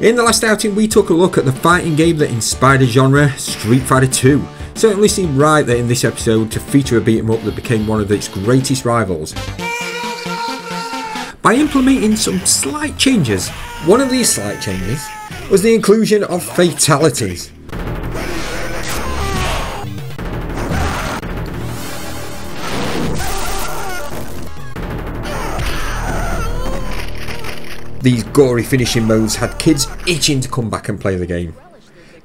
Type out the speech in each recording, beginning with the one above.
In the last outing we took a look at the fighting game that inspired a genre, Street Fighter 2. Certainly seemed right that in this episode to feature a beat 'em up that became one of its greatest rivals. By implementing some slight changes, one of these slight changes was the inclusion of fatalities. These gory finishing modes had kids itching to come back and play the game.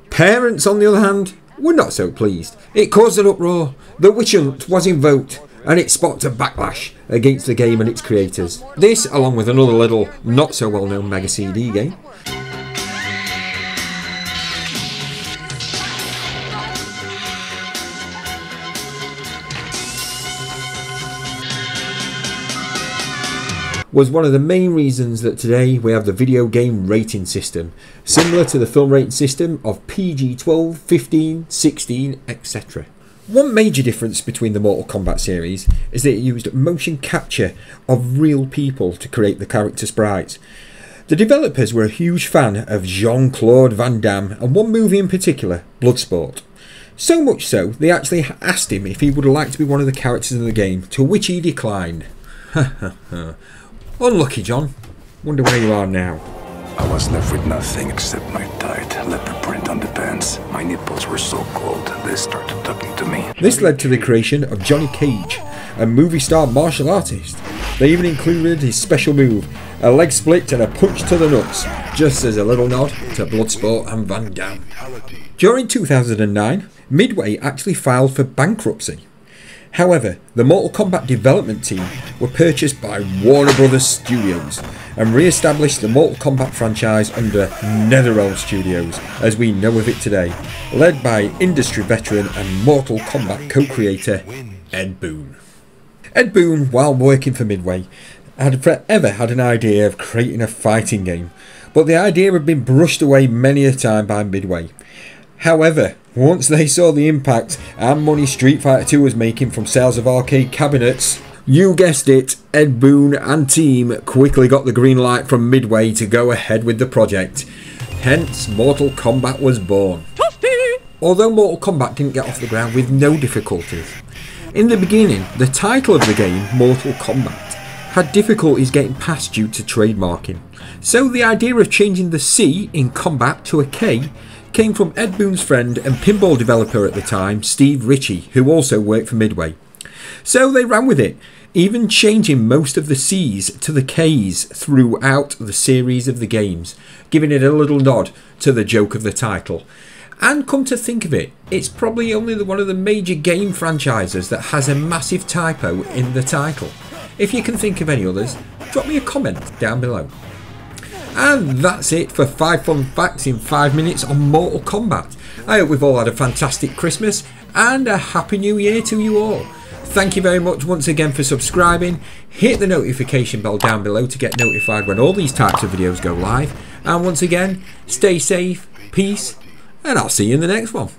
Parents, on the other hand, were not so pleased. It caused an uproar, the witch hunt was invoked, and it sparked a backlash against the game and its creators. This, along with another little, not so well known Mega CD game, was one of the main reasons that today we have the video game rating system, similar to the film rating system of PG 12, 15, 16, etc. One major difference between the Mortal Kombat series is that it used motion capture of real people to create the character sprites. The developers were a huge fan of Jean Claude Van Damme and one movie in particular, Bloodsport. So much so, they actually asked him if he would like to be one of the characters in the game, to which he declined. Unlucky, John. Wonder where you are now. I was left with nothing except my tight leopard print on the pants. My nipples were so cold, they started talking to me. This led to the creation of Johnny Cage, a movie star martial artist. They even included his special move, a leg split and a punch to the nuts, just as a little nod to Bloodsport and Van Damme. During 2009, Midway actually filed for bankruptcy. However, the Mortal Kombat development team were purchased by Warner Brothers Studios and re-established the Mortal Kombat franchise under NetherRealm Studios as we know of it today, led by industry veteran and Mortal Kombat co-creator Ed Boon. Ed Boon, while working for Midway, had forever had an idea of creating a fighting game, but the idea had been brushed away many a time by Midway. However, once they saw the impact and money Street Fighter 2 was making from sales of arcade cabinets, you guessed it, Ed Boon and team quickly got the green light from Midway to go ahead with the project. Hence, Mortal Kombat was born. Although Mortal Kombat didn't get off the ground with no difficulties. In the beginning, the title of the game, Mortal Kombat, had difficulties getting past due to trademarking. So the idea of changing the C in combat to a K came from Ed Boon's friend and pinball developer at the time, Steve Ritchie, who also worked for Midway. So they ran with it, even changing most of the C's to the K's throughout the series of the games, giving it a little nod to the joke of the title. And come to think of it, it's probably only one of the major game franchises that has a massive typo in the title. If you can think of any others, drop me a comment down below. And that's it for 5 fun facts in 5 minutes on Mortal Kombat. I hope we've all had a fantastic Christmas and a Happy New Year to you all. Thank you very much once again for subscribing. Hit the notification bell down below to get notified when all these types of videos go live. And once again, stay safe, peace, and I'll see you in the next one.